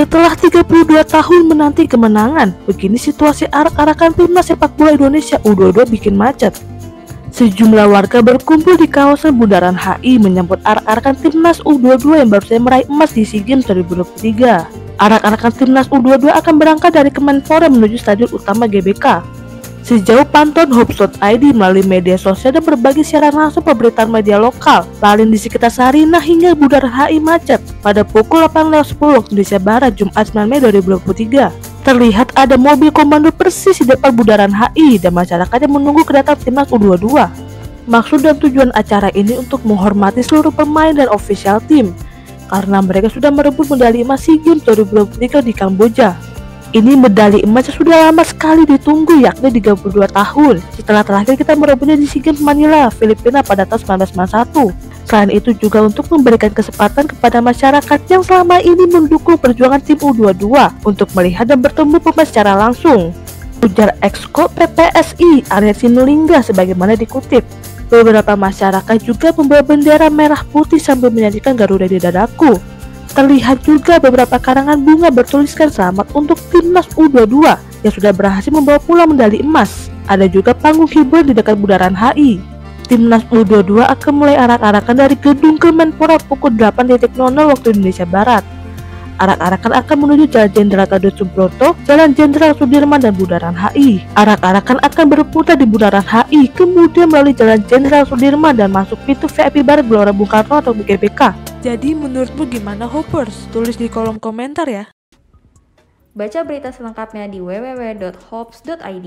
Setelah 32 tahun menanti kemenangan, begini situasi arak-arakan timnas sepak bola Indonesia U22 bikin macet. Sejumlah warga berkumpul di kawasan Bundaran HI menyambut arak-arakan timnas U22 yang baru saja meraih emas di SEA Games 2023. Arak-arakan timnas U22 akan berangkat dari Kemenpora menuju stadion utama GBK. Sejauh pantauan Hopes.id melalui media sosial dan berbagi siaran langsung pemberitaan media lokal, lalin di sekitar Sarinah hingga Budar HI macet pada pukul 8.10 waktu Indonesia Barat Jumat 9 Mei 2023. Terlihat ada mobil komando persis di depan Budaran HI dan masyarakat yang menunggu kedatangan timnas U22. Maksud dan tujuan acara ini untuk menghormati seluruh pemain dan official tim karena mereka sudah merebut medali emas SEA Games 2023 di Kamboja. Ini medali emas yang sudah lama sekali ditunggu yakni 32 tahun setelah terakhir kita merebutnya di SEA Games Manila, Filipina pada tahun 1991. Selain itu juga untuk memberikan kesempatan kepada masyarakat yang selama ini mendukung perjuangan tim U22 untuk melihat dan bertemu pemain secara langsung. Ujar Exco PPSI Arya Sinulinga sebagaimana dikutip. Beberapa masyarakat juga membawa bendera merah putih sambil menyanyikan Garuda di dadaku. Terlihat juga beberapa karangan bunga bertuliskan selamat untuk timnas U22 yang sudah berhasil membawa pulang medali emas. Ada juga panggung hiburan di dekat Bundaran HI. Timnas U22 akan mulai arak-arakan dari gedung Kemenpora pukul 8.00 waktu Indonesia Barat. Arak-arakan akan menuju Jalan Jenderal Gatot Subroto, Jalan Jenderal Sudirman dan Bundaran HI. Arak-arakan akan berputar di Bundaran HI, kemudian melalui Jalan Jenderal Sudirman dan masuk pintu VIP Barat Gelora Bung Karno atau GBK. Jadi menurutmu gimana Hoppers? Tulis di kolom komentar ya. Baca berita selengkapnya di www.hops.id.